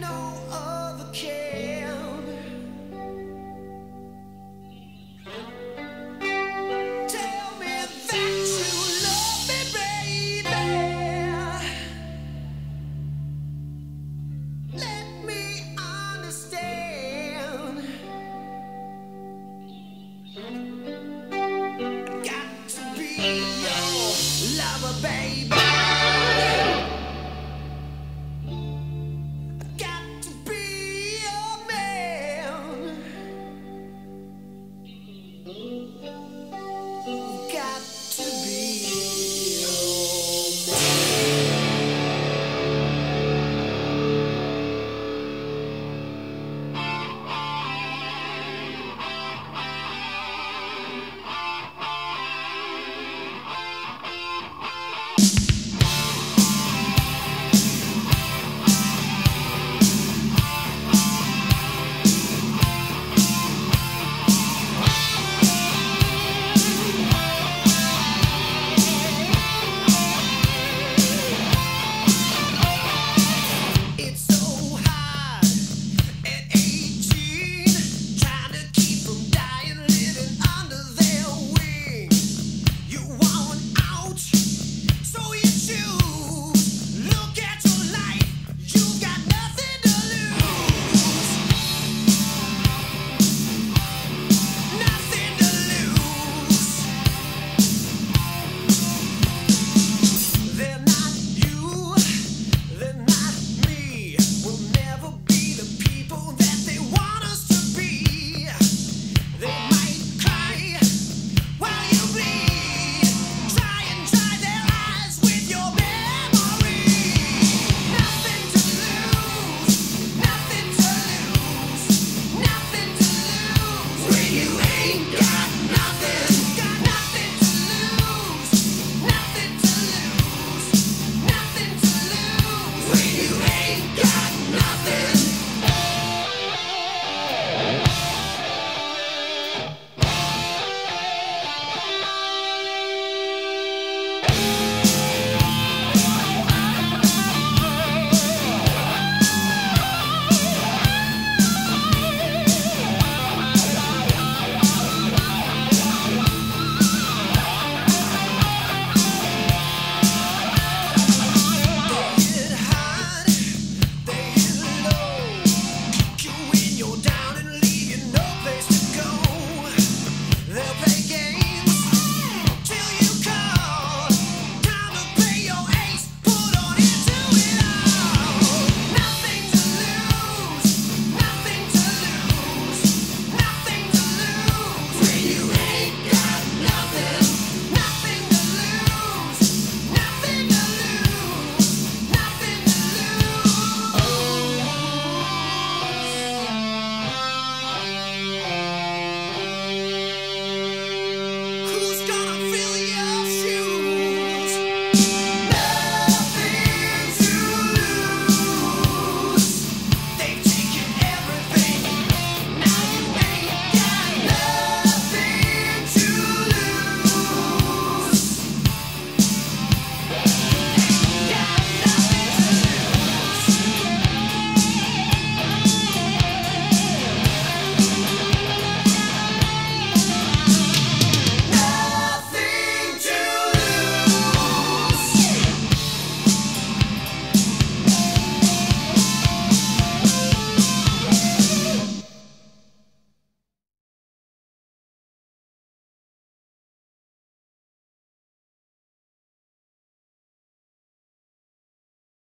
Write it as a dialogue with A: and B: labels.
A: know Mm-hmm.